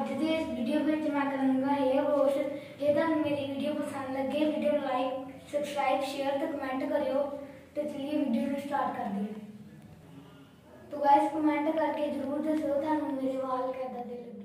आज यदि इस वीडियो में मैं करूँगा, ये वो यदि तो मेरी वीडियो पसंद लगे वीडियो लाइक सब्सक्राइब शेयर तो कमेंट करियो। तो चलिए वीडियो को स्टार्ट कर दिए तो गाइस कमेंट करके ज़रूर दसो थानू तो मेरे वाल दे दिल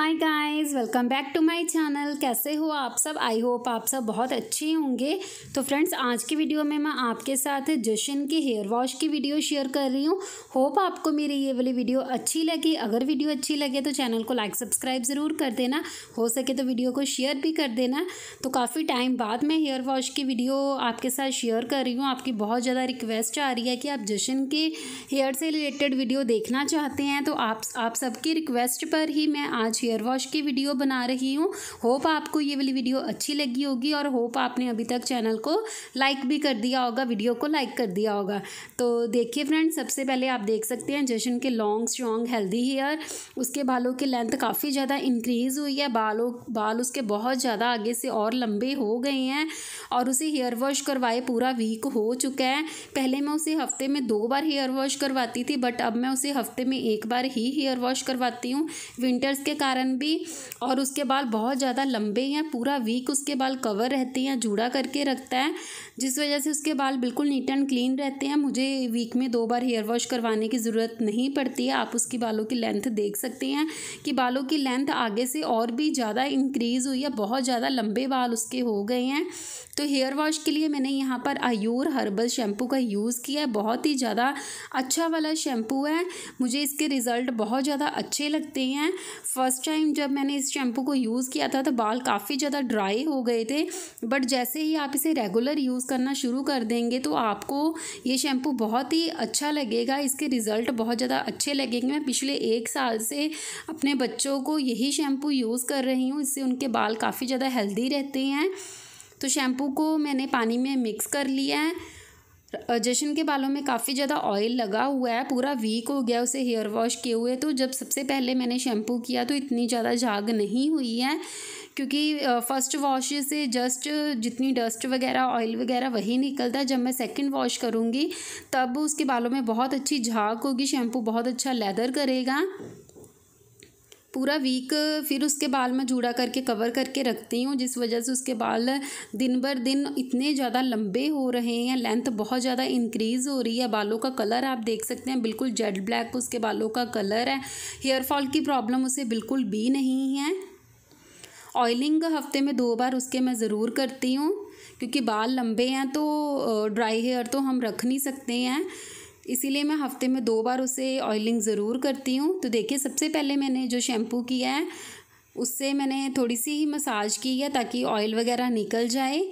hi guys welcome back to my channel कैसे हो आप सब? आई होप आप सब बहुत अच्छे होंगे। तो फ्रेंड्स आज की वीडियो में मैं आपके साथ जशन के हेयर वॉश की वीडियो शेयर कर रही हूँ। होप आपको मेरी ये वाली वीडियो अच्छी लगी। अगर वीडियो अच्छी लगे तो चैनल को लाइक सब्सक्राइब ज़रूर कर देना। हो सके तो वीडियो को शेयर भी कर देना। तो काफ़ी टाइम बाद मैं हेयर वॉश की वीडियो आपके साथ शेयर कर रही हूँ। आपकी बहुत ज़्यादा रिक्वेस्ट आ रही है कि आप जशन के हेयर से रिलेटेड वीडियो देखना चाहते हैं। तो आप सबकी रिक्वेस्ट पर ही मैं आज हेयर वॉश की वीडियो बना रही हूँ। होप आपको ये वाली वीडियो अच्छी लगी होगी और होप आपने अभी तक चैनल को लाइक भी कर दिया होगा वीडियो को लाइक कर दिया होगा। तो देखिए फ्रेंड्स सबसे पहले आप देख सकते हैं जशन के लॉन्ग स्ट्रॉन्ग हेल्दी हेयर उसके बालों की लेंथ काफ़ी ज़्यादा इंक्रीज़ हुई है। बालों, बाल उसके बहुत ज़्यादा आगे से और लंबे हो गए हैं और उसे हेयर वॉश करवाए पूरा वीक हो चुका है। पहले मैं उसे हफ़्ते में दो बार हेयर वॉश करवाती थी बट अब मैं उसे हफ़्ते में एक बार ही हेयर वॉश करवाती हूँ। विंटर्स के कारण भी, और उसके बाल बहुत ज़्यादा लंबे हैं, पूरा वीक उसके बाल कवर रहते हैं, जूड़ा करके रखता है, जिस वजह से उसके बाल बिल्कुल नीट एंड क्लीन रहते हैं। मुझे वीक में दो बार हेयर वॉश करवाने की ज़रूरत नहीं पड़ती है। आप उसकी बालों की लेंथ देख सकते हैं कि बालों की लेंथ आगे से और भी ज़्यादा इंक्रीज़ हुई है, बहुत ज़्यादा लंबे बाल उसके हो गए हैं। तो हेयर वॉश के लिए मैंने यहाँ पर आयूर हर्बल शैम्पू का यूज़ किया है। बहुत ही ज़्यादा अच्छा वाला शैम्पू है। मुझे इसके रिज़ल्ट बहुत ज़्यादा अच्छे लगते हैं। फ़र्स्ट टाइम जब मैंने इस शैम्पू को यूज़ किया था तो बाल काफ़ी ज़्यादा ड्राई हो गए थे। बट जैसे ही आप इसे रेगुलर यूज़ करना शुरू कर देंगे तो आपको ये शैम्पू बहुत ही अच्छा लगेगा। इसके रिज़ल्ट बहुत ज़्यादा अच्छे लगेंगे। मैं पिछले एक साल से अपने बच्चों को यही शैम्पू यूज़ कर रही हूँ। इससे उनके बाल काफ़ी ज़्यादा हेल्दी रहते हैं। तो शैम्पू को मैंने पानी में मिक्स कर लिया है। जशन के बालों में काफ़ी ज़्यादा ऑयल लगा हुआ है, पूरा वीक हो गया, उसे हेयर वॉश किए हुए। तो जब सबसे पहले मैंने शैम्पू किया तो इतनी ज़्यादा झाग नहीं हुई है, क्योंकि फ़र्स्ट वॉश से जस्ट जितनी डस्ट वगैरह ऑयल वगैरह वही निकलता है। जब मैं सेकंड वॉश करूँगी, तब उसके बालों में बहुत अच्छी झाग होगी शैम्पू बहुत अच्छा लेदर करेगा। पूरा वीक फिर उसके बाल में जूड़ा करके कवर करके रखती हूँ, जिस वजह से उसके बाल दिन भर दिन इतने ज़्यादा लंबे हो रहे हैं लेंथ बहुत ज़्यादा इंक्रीज़ हो रही है। बालों का कलर आप देख सकते हैं, बिल्कुल जेड ब्लैक उसके बालों का कलर है। हेयर फॉल की प्रॉब्लम उसे बिल्कुल भी नहीं है। ऑयलिंग हफ़्ते में दो बार उसके मैं ज़रूर करती हूँ, क्योंकि बाल लंबे हैं तो ड्राई हेयर तो हम रख नहीं सकते हैं। इसीलिए मैं हफ़्ते में दो बार उसे ऑयलिंग ज़रूर करती हूँ। तो देखिए, सबसे पहले मैंने जो शैम्पू किया है, उससे मैंने थोड़ी सी ही मसाज की है ताकि ऑयल वगैरह निकल जाए।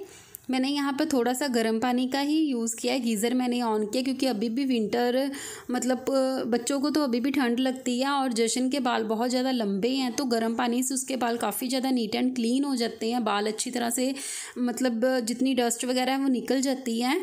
मैंने यहाँ पर थोड़ा सा गर्म पानी का ही यूज़ किया है। गीज़र मैंने ऑन किया क्योंकि अभी भी विंटर मतलब बच्चों को तो अभी भी ठंड लगती है और जशन के बाल बहुत ज़्यादा लंबे हैं तो गर्म पानी से उसके बाल काफ़ी ज़्यादा नीट एंड क्लीन हो जाते हैं। बाल अच्छी तरह से मतलब जितनी डस्ट वगैरह है वो निकल जाती है।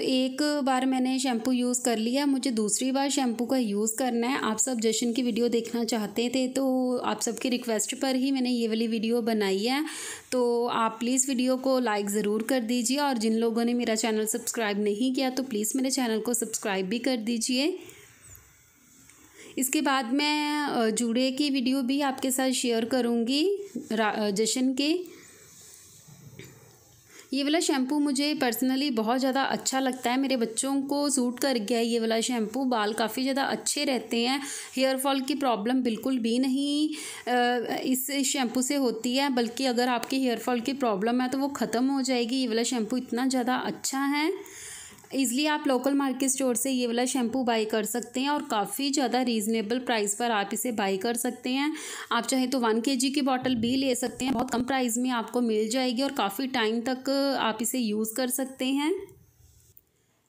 तो एक बार मैंने शैम्पू यूज़ कर लिया, मुझे दूसरी बार शैम्पू का यूज़ करना है। आप सब जशन की वीडियो देखना चाहते थे तो आप सबकी रिक्वेस्ट पर ही मैंने ये वाली वीडियो बनाई है। तो आप प्लीज़ वीडियो को लाइक ज़रूर कर दीजिए और जिन लोगों ने मेरा चैनल सब्सक्राइब नहीं किया तो प्लीज़ मेरे चैनल को सब्सक्राइब भी कर दीजिए। इसके बाद मैं जूड़े की वीडियो भी आपके साथ शेयर करूँगी जशन के। ये वाला शैम्पू मुझे पर्सनली बहुत ज़्यादा अच्छा लगता है। मेरे बच्चों को सूट कर गया है ये वाला शैम्पू। बाल काफ़ी ज़्यादा अच्छे रहते हैं। हेयर फॉल की प्रॉब्लम बिल्कुल भी नहीं इस शैम्पू से होती है। बल्कि अगर आपकी हेयर फॉल की प्रॉब्लम है तो वो ख़त्म हो जाएगी। ये वाला शैम्पू इतना ज़्यादा अच्छा है। ईज़िली आप लोकल मार्केट स्टोर से ये वाला शैम्पू बाई कर सकते हैं और काफ़ी ज़्यादा रीज़नेबल प्राइस पर आप इसे बाई कर सकते हैं। आप चाहे तो वन के की बॉटल भी ले सकते हैं, बहुत कम प्राइस में आपको मिल जाएगी और काफ़ी टाइम तक आप इसे यूज़ कर सकते हैं।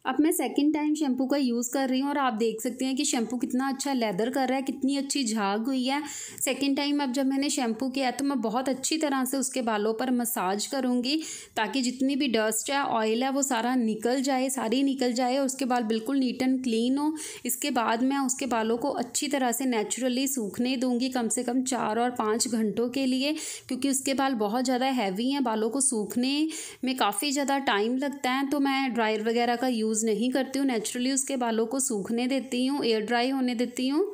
अब मैं सेकंड टाइम शैम्पू का यूज़ कर रही हूँ और आप देख सकते हैं कि शैम्पू कितना अच्छा लेदर कर रहा है, कितनी अच्छी झाग हुई है। सेकंड टाइम अब जब मैंने शैम्पू किया तो मैं बहुत अच्छी तरह से उसके बालों पर मसाज करूँगी ताकि जितनी भी डस्ट है ऑयल है, वो सारा निकल जाए, सारी निकल जाए और उसके बाल बिल्कुल नीट एंड क्लीन हो। इसके बाद मैं उसके बालों को अच्छी तरह से नेचुरली सूखने दूँगी कम से कम चार और पाँच घंटों के लिए, क्योंकि उसके बाल बहुत ज़्यादा हैवी हैं, बालों को सूखने में काफ़ी ज़्यादा टाइम लगता है। तो मैं ड्रायर वगैरह का यूज़ यूज़ नहीं करती हूँ नेचुरली उसके बालों को सूखने देती हूँ एयर ड्राई होने देती हूँ।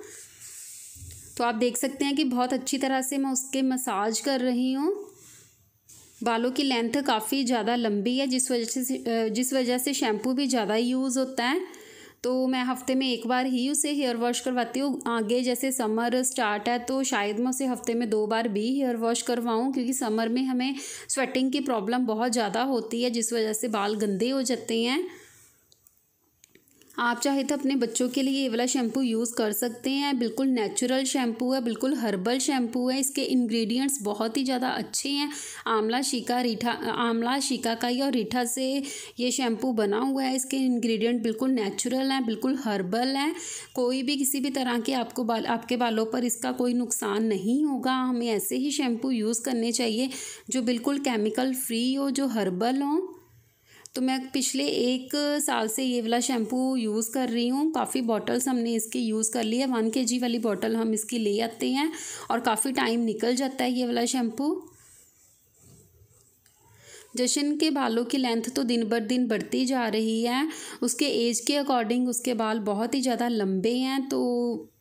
तो आप देख सकते हैं कि बहुत अच्छी तरह से मैं उसके मसाज कर रही हूँ। बालों की लेंथ काफ़ी ज़्यादा लंबी है, जिस वजह से, जिस वजह से शैम्पू भी ज़्यादा यूज़ होता है। तो मैं हफ़्ते में एक बार ही उसे हेयर वॉश करवाती हूँ। आगे जैसे समर स्टार्ट है तो शायद मैं उसे हफ़्ते में दो बार भी हेयर वॉश करवाऊँ, क्योंकि समर में हमें स्वेटिंग की प्रॉब्लम बहुत ज़्यादा होती है, जिस वजह से बाल गंदे हो जाते हैं। आप चाहे तो अपने बच्चों के लिए ये वाला शैम्पू यूज़ कर सकते हैं। बिल्कुल नेचुरल शैम्पू है, बिल्कुल हर्बल शैम्पू है। इसके इंग्रेडिएंट्स बहुत ही ज़्यादा अच्छे हैं। आंवला शिका रीठा, आंवला शिकाकाई और रीठा से ये शैम्पू बना हुआ है। इसके इंग्रेडिएंट बिल्कुल नेचुरल हैं, बिल्कुल हर्बल हैं। कोई भी किसी भी तरह के आपको बाल, आपके बालों पर इसका कोई नुकसान नहीं होगा। हमें ऐसे ही शैम्पू यूज़ करने चाहिए जो बिल्कुल केमिकल फ्री हो, जो हर्बल हों। तो मैं पिछले एक साल से ये वाला शैम्पू यूज़ कर रही हूँ। काफ़ी बॉटल्स हमने इसकी यूज़ कर ली है वन के जी वाली बॉटल हम इसकी ले आते हैं और काफ़ी टाइम निकल जाता है ये वाला शैम्पू। जशन के बालों की लेंथ तो दिन बर दिन बढ़ती जा रही है। उसके एज के अकॉर्डिंग उसके बाल बहुत ही ज़्यादा लंबे हैं तो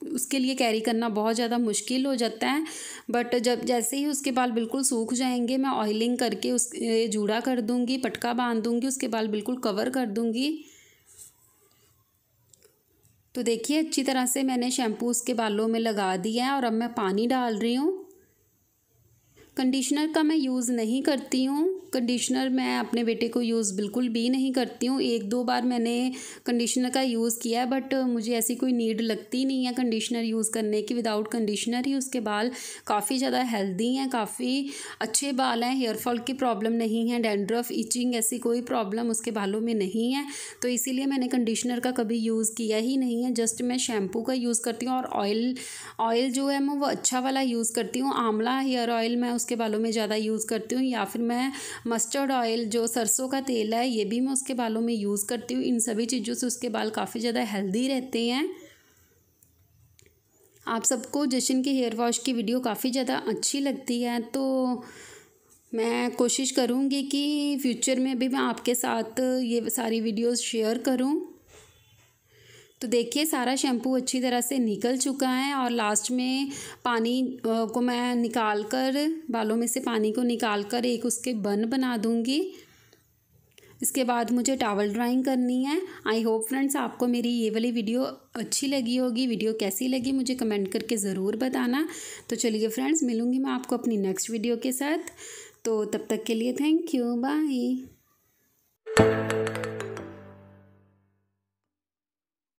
उसके लिए कैरी करना बहुत ज़्यादा मुश्किल हो जाता है। बट जब जैसे ही उसके बाल बिल्कुल सूख जाएँगे, मैं ऑयलिंग करके उस जूड़ा कर दूँगी, पटका बाँध दूँगी, उसके बाल बिल्कुल कवर कर दूँगी। तो देखिए, अच्छी तरह से मैंने शैम्पू उसके बालों में लगा दिया है और अब मैं पानी डाल रही हूँ। कंडीशनर का मैं यूज़ नहीं करती हूँ। कंडीशनर मैं अपने बेटे को यूज़ बिल्कुल भी नहीं करती हूँ। एक दो बार मैंने कंडीशनर का यूज़ किया है, बट मुझे ऐसी कोई नीड लगती नहीं है कंडीशनर यूज़ करने की। विदाउट कंडीशनर ही उसके बाल काफ़ी ज़्यादा हेल्दी हैं, काफ़ी अच्छे बाल हैं, हेयर फॉल की प्रॉब्लम नहीं है, डेंड्रफ, इचिंग ऐसी कोई प्रॉब्लम उसके बालों में नहीं है। तो इसीलिए मैंने कंडीशनर का कभी यूज़ किया ही नहीं है। जस्ट मैं शैम्पू का यूज़ करती हूँ और ऑयल ऑयल जो है मैं वो अच्छा वाला यूज़ करती हूँ। आंवला हेयर ऑयल मैं उसके बालों में ज़्यादा यूज़ करती हूँ या फिर मैं मस्टर्ड ऑयल, जो सरसों का तेल है, ये भी मैं उसके बालों में यूज़ करती हूँ। इन सभी चीज़ों से उसके बाल काफ़ी ज़्यादा हेल्दी रहते हैं। आप सबको जशन के हेयर वॉश की वीडियो काफ़ी ज़्यादा अच्छी लगती है तो मैं कोशिश करूँगी कि फ्यूचर में भी मैं आपके साथ ये सारी वीडियोस शेयर करूँ। तो देखिए, सारा शैम्पू अच्छी तरह से निकल चुका है और लास्ट में पानी को मैं निकाल कर बालों में से पानी को निकाल कर एक उसके बन बना दूँगी। इसके बाद मुझे टावल ड्राइंग करनी है। आई होप फ्रेंड्स आपको मेरी ये वाली वीडियो अच्छी लगी होगी। वीडियो कैसी लगी, मुझे कमेंट करके ज़रूर बताना। तो चलिए फ्रेंड्स मिलूँगी मैं आपको अपनी नेक्स्ट वीडियो के साथ। तो तब तक के लिए थैंक यू बाय